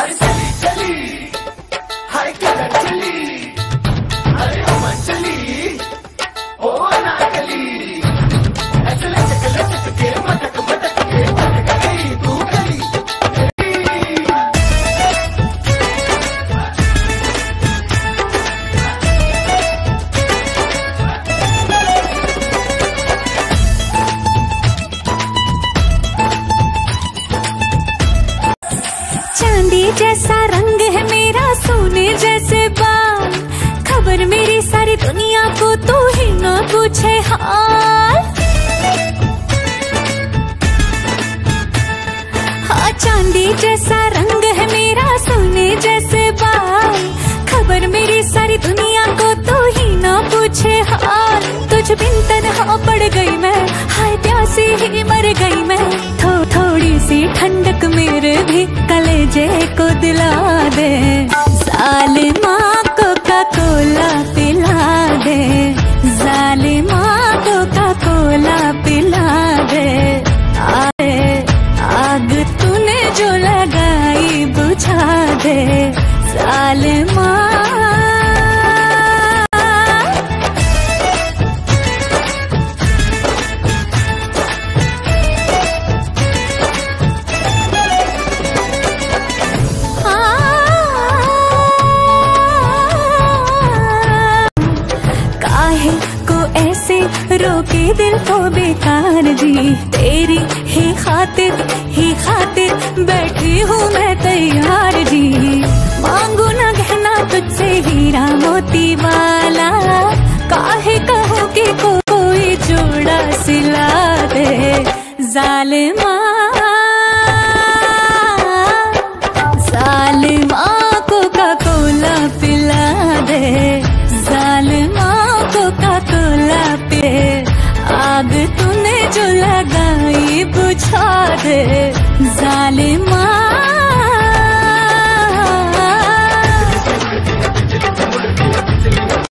अरे चली चली जैसा रंग है मेरा सोने जैसे बाल। खबर मेरी सारी दुनिया को, तू ही ना पूछे हाल। हाँ चांदी जैसा रंग है मेरा सोने जैसे बाल। खबर मेरी सारी दुनिया को, तू ही ना पूछे हाल। तुझ बिन तनहा पड़ गई मैं, हाय प्यासी ही मर गई मैं। थो थोड़ी सी ठंडक मेरे भी कलेजे को दिला दे। जालिमा को ककोला कोला पिला दे। जालिमा को का कोला पिला दे। आए आग तूने जो लगाई बुझा दे। जालिमा ऐसे रोके दिल को बेकार जी। तेरी ही खातिर ही खातिर बैठी हूँ मैं तैयार जी। मांगू ना गहना तुझसे हीरा मोती वाला। काहे कहो के को कोई जोड़ा सिला दे। जालिमा तूने जो लगाई बुझा दे जालिमा